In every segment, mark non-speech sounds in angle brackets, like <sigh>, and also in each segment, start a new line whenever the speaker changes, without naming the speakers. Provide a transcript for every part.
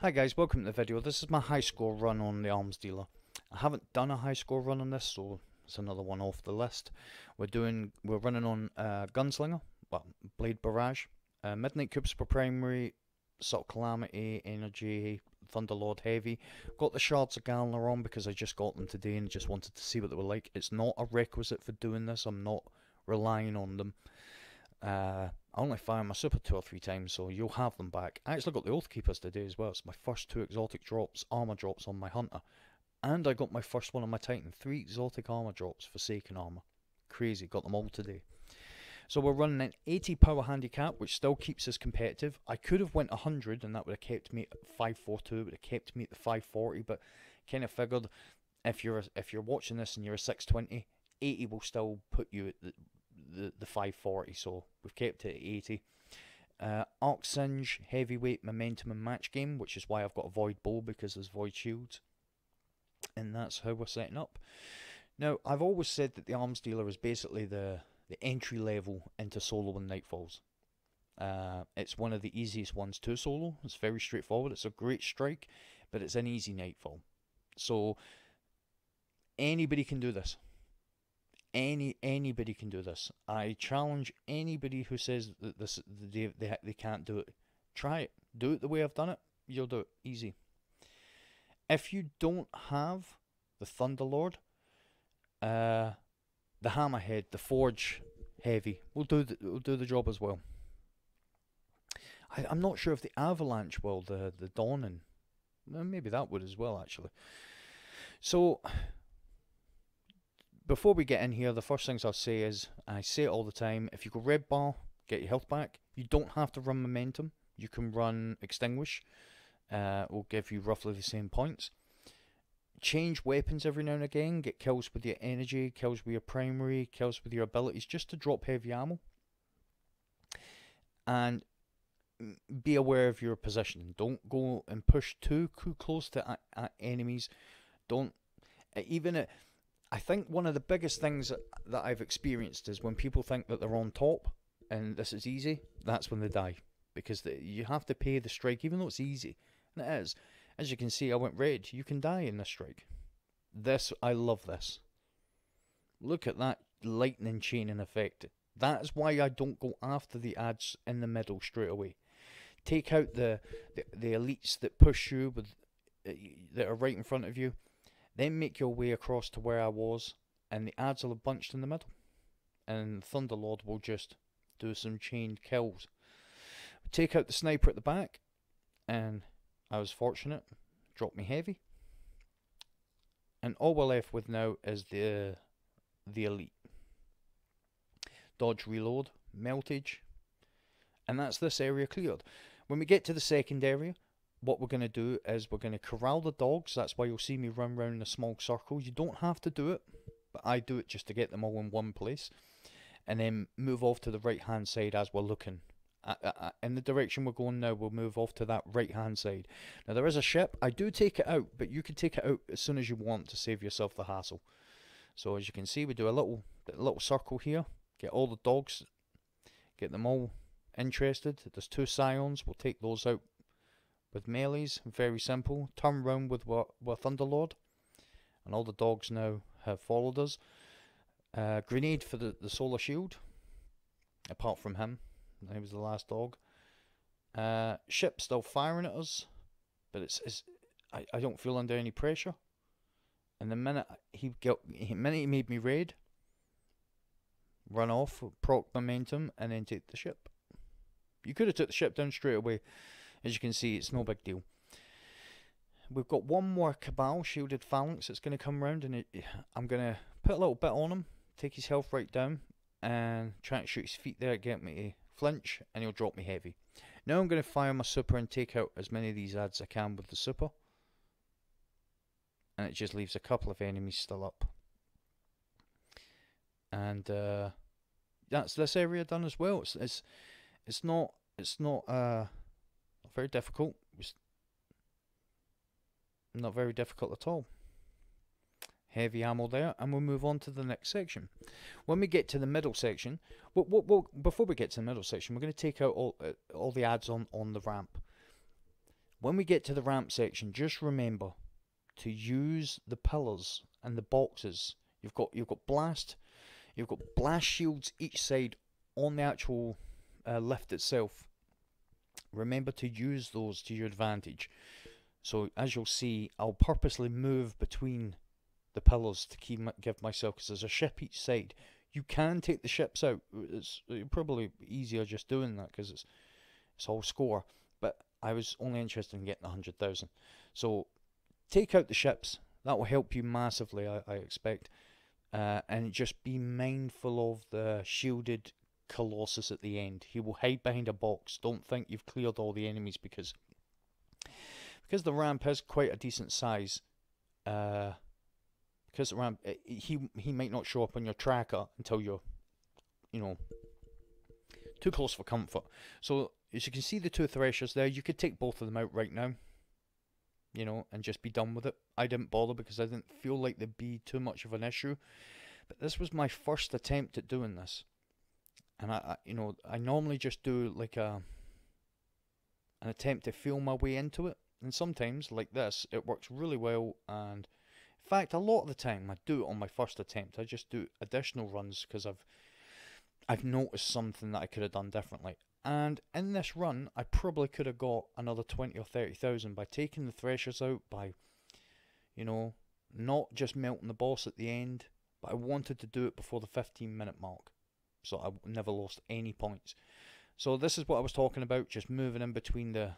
Hi guys, welcome to the video. This is my high score run on the arms dealer. I haven't done a high score run on this, so it's another one off the list. We're doing, we're running on uh, Gunslinger, well, Blade Barrage, uh, Midnight Cubes per primary, Subtle Calamity, Energy, Thunderlord Heavy. Got the Shards of Galanor on because I just got them today and just wanted to see what they were like. It's not a requisite for doing this. I'm not relying on them. Uh, I only fire my super two or three times, so you'll have them back. I actually got the Oath Keepers today as well. It's my first two exotic drops, armor drops on my Hunter. And I got my first one on my Titan. Three exotic armor drops, Forsaken armor. Crazy, got them all today. So we're running an 80 power handicap, which still keeps us competitive. I could have went 100, and that would have kept me at 542. Would have kept me at the 540, but kind of figured if you're if you're watching this and you're a 620, 80 will still put you at the the, the 540. So we've kept it at 80. Uh, Arc Singe, heavyweight, momentum, and match game, which is why I've got a Void Bow because there's Void Shields. And that's how we're setting up. Now, I've always said that the arms dealer is basically the the entry level into solo and nightfalls. Uh, it's one of the easiest ones to solo. It's very straightforward. It's a great strike, but it's an easy nightfall. So anybody can do this. Any anybody can do this. I challenge anybody who says that this they they, they can't do it. Try it. Do it the way I've done it. You'll do it easy. If you don't have the Thunderlord, uh, the hammerhead, the forge heavy will do the, will do the job as well. I, I'm not sure if the avalanche will, the the dawning, maybe that would as well actually. So before we get in here, the first things I'll say is I say it all the time. If you go red bar, get your health back. You don't have to run momentum. You can run extinguish. Uh, will give you roughly the same points change weapons every now and again, get kills with your energy, kills with your primary, kills with your abilities, just to drop heavy ammo. And be aware of your position. Don't go and push too, close to enemies. Don't even. Uh, I think one of the biggest things that I've experienced is when people think that they're on top and this is easy. That's when they die because the, you have to pay the strike, even though it's easy, and it is. As you can see, I went red. You can die in this strike. This, I love this. Look at that lightning chain chaining effect. That is why I don't go after the ads in the middle straight away. Take out the, the, the elites that push you with uh, that are right in front of you. Then make your way across to where I was, and the ads will have bunched in the middle. And Thunderlord will just do some chained kills. Take out the sniper at the back, and I was fortunate, dropped me heavy. And all we're left with now is the the elite. Dodge reload, meltage, and that's this area cleared. When we get to the second area, what we're going to do is we're going to corral the dogs. That's why you'll see me run around in a small circle. You don't have to do it, but I do it just to get them all in one place. And then move off to the right hand side as we're looking uh, uh, uh, in the direction we're going now, we'll move off to that right hand side. Now there is a ship. I do take it out, but you can take it out as soon as you want to save yourself the hassle. So as you can see, we do a little a little circle here. Get all the dogs, get them all interested. There's two psions. We'll take those out with melees. Very simple. Turn round with with Thunderlord, and all the dogs now have followed us. Uh, grenade for the, the solar shield. Apart from him, he was the last dog. Uh, ship still firing at us, but it's, it's I, I don't feel under any pressure. And the minute he got, the minute he made me raid, run off, proc momentum, and then take the ship. You could have took the ship down straight away. As you can see, it's no big deal. We've got one more Cabal shielded phalanx that's going to come round, and it, I'm going to put a little bit on him, take his health right down, and try and shoot his feet there, get me to flinch, and he'll drop me heavy. Now I'm going to fire my super and take out as many of these ads as I can with the super. And it just leaves a couple of enemies still up. And uh, that's this area done as well. It's it's, it's not it's not uh not very difficult. Not very difficult at all heavy ammo there and we'll move on to the next section when we get to the middle section what, before we get to the middle section we're going to take out all, uh, all the ads on, on the ramp When we get to the ramp section, just remember to use the pillars and the boxes. You've got you've got blast, you've got blast shields each side on the actual uh, lift itself. Remember to use those to your advantage. So as you'll see, I'll purposely move between the pillars to keep give myself because there's a ship each side. You can take the ships out. It's probably easier just doing that because it's it's all score. But I was only interested in getting a hundred thousand. So take out the ships. That will help you massively, I, I expect. Uh, and just be mindful of the shielded Colossus at the end. He will hide behind a box. Don't think you've cleared all the enemies because because the ramp is quite a decent size. Uh, because the ramp eh, he he might not show up on your tracker until you're, you know, too close for comfort. So as you can see the two threshers there, you could take both of them out right now. You know, and just be done with it. I didn't bother because I didn't feel like there'd be too much of an issue. But this was my first attempt at doing this and I, I, you know I normally just do like a an attempt to feel my way into it. And sometimes like this it works really well. And in fact a lot of the time I do it on my first attempt. I just do additional runs because I've I've noticed something that I could have done differently. And in this run I probably could have got another 20 or 30,000 by taking the threshers out by you know not just melting the boss at the end but I wanted to do it before the 15 minute mark so I never lost any points. So this is what I was talking about, just moving in between the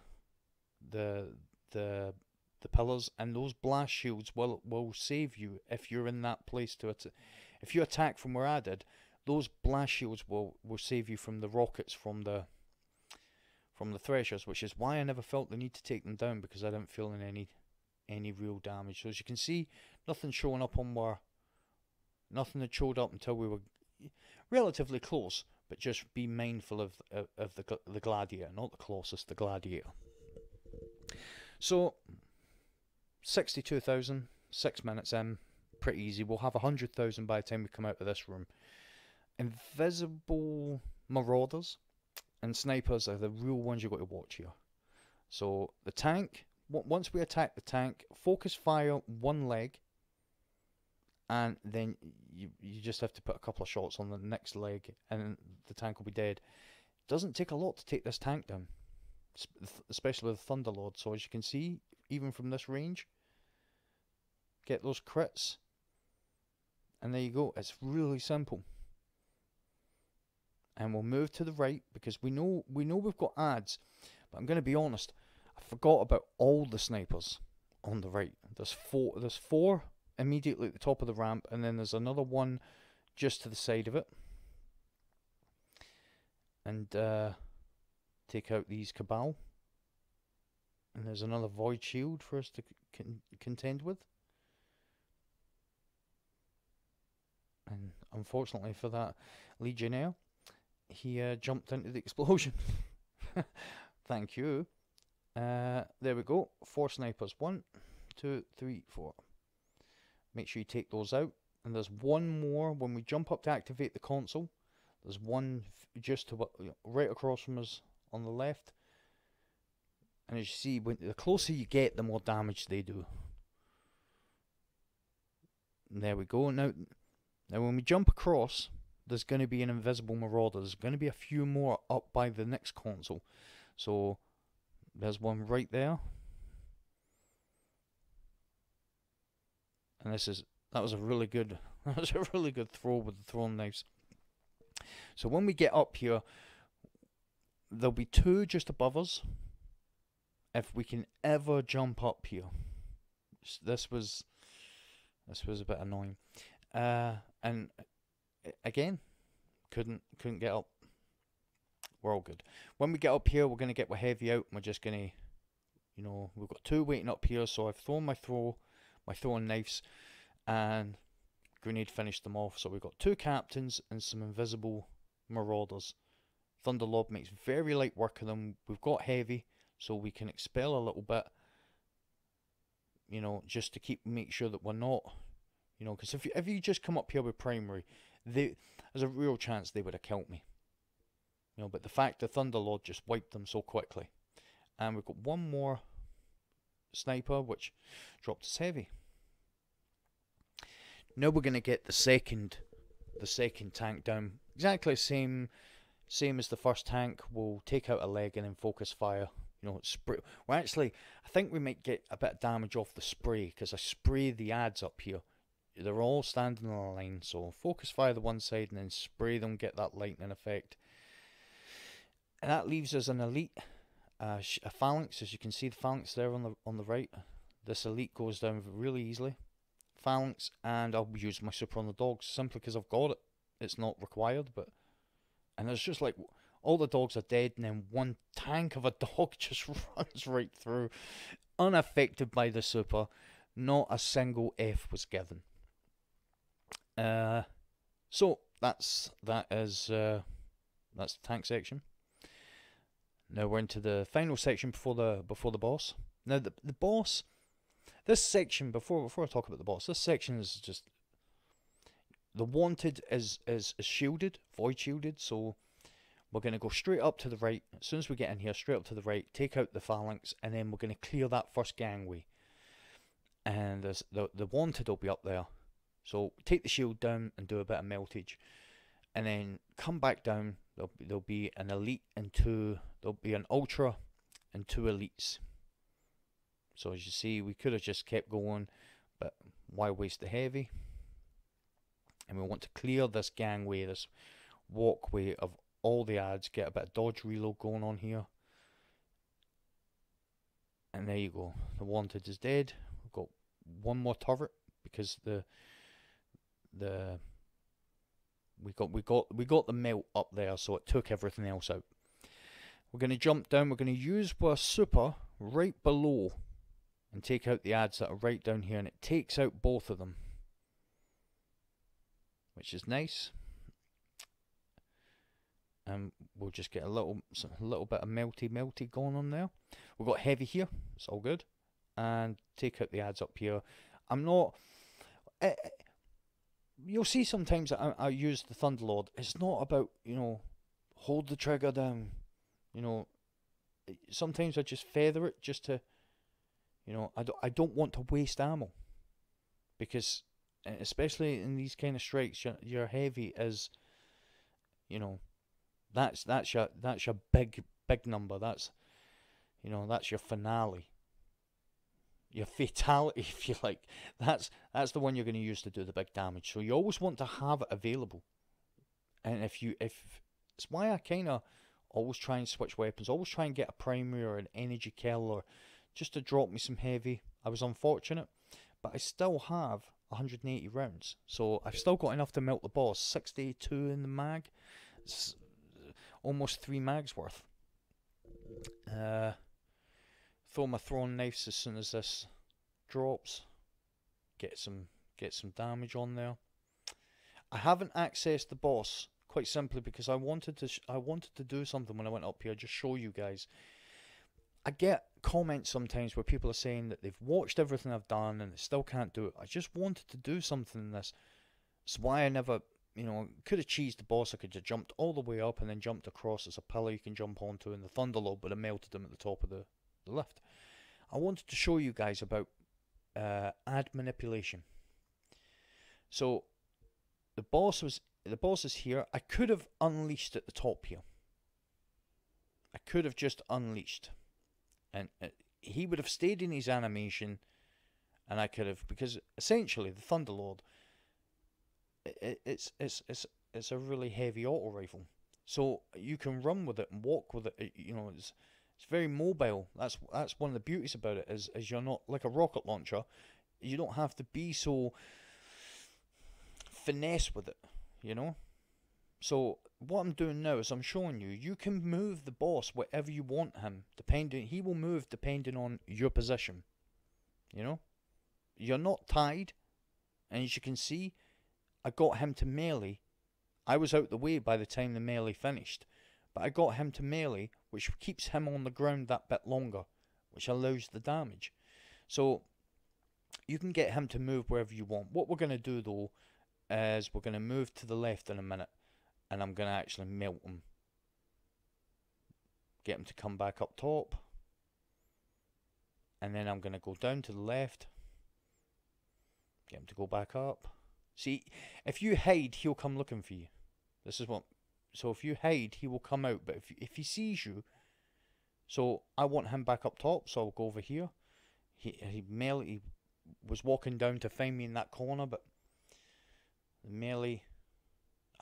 the the the pillars, and those blast shields will will save you if you're in that place to it. If you attack from where I did, those blast shields will will save you from the rockets from the from the threshers, which is why I never felt the need to take them down because I didn't feel any any real damage. So as you can see, nothing showing up on where nothing had showed up until we were relatively close, but just be mindful of of, of the the gladiator, not the closest, the gladiator. So, sixty-two thousand, six minutes in, pretty easy. We'll have a hundred thousand by the time we come out of this room. Invisible marauders and snipers are the real ones you've got to watch here. So the tank, once we attack the tank, focus fire one leg and then you you just have to put a couple of shots on the next leg, and the tank will be dead. Doesn't take a lot to take this tank down, especially with Thunderlord. So as you can see, even from this range, get those crits, and there you go. It's really simple. And we'll move to the right because we know we know we've got ads, but I'm going to be honest. I forgot about all the snipers on the right. There's four. There's four immediately at the top of the ramp, and then there's another one just to the side of it. And uh, take out these Cabal. And there's another Void Shield for us to con contend with. And unfortunately for that Legionnaire, he uh, jumped into the <laughs> explosion. Thank you. Uh, there we go. Four snipers. One, two, three, four. Make sure you take those out. And there's one more when we jump up to activate the console. There's one just to right across from us on the left. And as you see, when the closer you get, the more damage they do. And there we go. Now, now when we jump across, there's going to be an invisible marauder. There's going to be a few more up by the next console. So there's one right there. And this is that was a really good <laughs> that was a really good throw with the thrown knives. So when we get up here, there'll be two just above us. If we can ever jump up here, this was this was a bit annoying. Uh, and again, couldn't couldn't get up. We're all good. When we get up here, we're gonna get our heavy out. we're just gonna, you know, we've got two waiting up here. So I've thrown my throw my throwing knives, and Grenade finished them off. So we've got two captains and some invisible marauders. Thunderlord makes very light work of them. We've got heavy, so we can expel a little bit. You know, just to keep make sure that we're not, you know, because if you, if you just come up here with primary, they there's a real chance they would have killed me. You know, but the fact the Thunderlord just wiped them so quickly, and we've got one more sniper, which dropped us heavy. Now we're going to get the second, the second tank down. Exactly same, same as the first tank. We'll take out a leg and then focus fire. You know, spray. Well, actually, I think we might get a bit of damage off the spray because I spray the ads up here. They're all standing in a line, so focus fire the one side and then spray them, get that lightning effect. And that leaves us an elite, uh, a phalanx. As you can see, the phalanx there on the on the right. This elite goes down really easily phalanx and I'll use my super on the dogs simply because I've got it. It's not required, but and it's just like all the dogs are dead, and then one tank of a <laughs> dog just <laughs> runs right through, unaffected by the super. Not a single F was given. Uh, so that's that is uh, that's the tank section. Now we're into the final section before the before the boss. Now the the boss this section before before I talk about the boss, this section is just the wanted is is, is shielded, void shielded, so we're going to go straight up to the right. As soon as we get in here, straight up to the right, take out the phalanx, and then we're going to clear that first gangway. And the the wanted will be up there. So take the shield down and do a bit of meltage, and then come back down. There'll be, there'll be an elite and two. There'll be an ultra and two elites. So as you see, we could have just kept going, but why waste the heavy? And we want to clear this gangway, this walkway of all the ads, get a bit of dodge reload going on here. And there you go. The wanted is dead. We've got one more turret because the the we got we got we got the melt up there, so it took everything else out. We're going to jump down. We're going to use our super right below and take out the ads that are right down here and it takes out both of them which is nice and we'll just get a little a little bit of melty melty going on there we've got heavy here it's all good and take out the ads up here I'm not uh, you'll see sometimes I, I use the Thunderlord it's not about you know hold the trigger down you know sometimes I just feather it just to you know, I don't, I don't want to waste ammo because, especially in these kind of strikes, your, your heavy is, you know, that's that's your that's your big big number. That's, you know, that's your finale. Your fatality, <laughs> if you like. That's that's the one you're going to use to do the big damage. So you always want to have it available. And if you if it's why I kind of always try and switch weapons. Always try and get a primary or an energy kill or just to drop me some heavy. I was unfortunate, but I still have 180 rounds. So I've still got enough to melt the boss. 62 in the mag. It's almost three mags worth. Uh, throw my throwing knives as soon as this drops. Get some get some damage on there. I haven't accessed the boss quite simply because I wanted to I wanted to do something when I went up here. Just show you guys I get comments sometimes where people are saying that they've watched everything I've done and they still can't do it. I just wanted to do something in this. It's why I never, you know, could have cheesed the boss. I could have jumped all the way up and then jumped across as a pillar you can jump onto in the Thunderlord, but I melted them at the top of the, the lift. I wanted to show you guys about uh, ad manipulation. So the boss was the boss is here. I could have unleashed at the top here. I could have just unleashed and uh, he would have stayed in his animation, and I could have because essentially the Thunderlord, it, it's it's it's it's a really heavy auto rifle, so you can run with it and walk with it. You know, it's it's very mobile. That's that's one of the beauties about it is is you're not like a rocket launcher. You don't have to be so finesse with it. You know. So what I'm doing now is I'm showing you you can move the boss wherever you want him depending he will move depending on your position you know you're not tied and as you can see I got him to melee I was out the way by the time the melee finished but I got him to melee which keeps him on the ground that bit longer which allows the damage so you can get him to move wherever you want what we're going to do though is we're going to move to the left in a minute and I'm going to actually melt him. Get him to come back up top. And then I'm going to go down to the left. Get him to go back up. See, if you hide, he'll come looking for you. This is what. So if you hide, he will come out. But if if he sees you, so I want him back up top. So I'll go over here. He he melee he was walking down to find me in that corner, but the melee.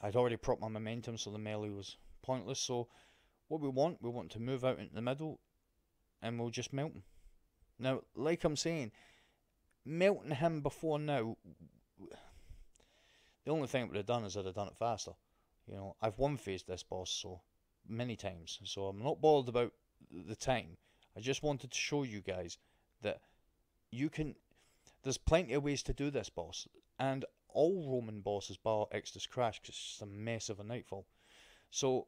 I'd already propped my momentum, so the melee was pointless. So what we want, we want to move out into the middle, and we'll just melt him. Now, like I'm saying, melting him before now the only thing it would have done is I'd have done it faster. You know, I've one faced this boss so many times, so I'm not bothered about the time. I just wanted to show you guys that you can. There's plenty of ways to do this boss, and all Roman bosses bar Exodus Crash because it's just a mess of a nightfall. So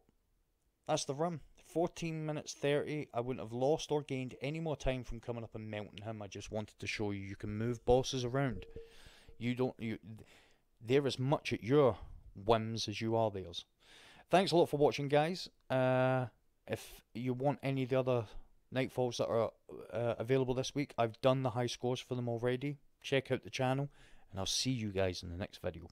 that's the run. 14 minutes 30. I wouldn't have lost or gained any more time from coming up and melting him. I just wanted to show you you can move bosses around. You don't you they're as much at your whims as you are theirs. Thanks a lot for watching, guys. Uh, if you want any of the other Nightfalls that are uh, available this week, I've done the high scores for them already. Check out the channel, and I'll see you guys in the next video.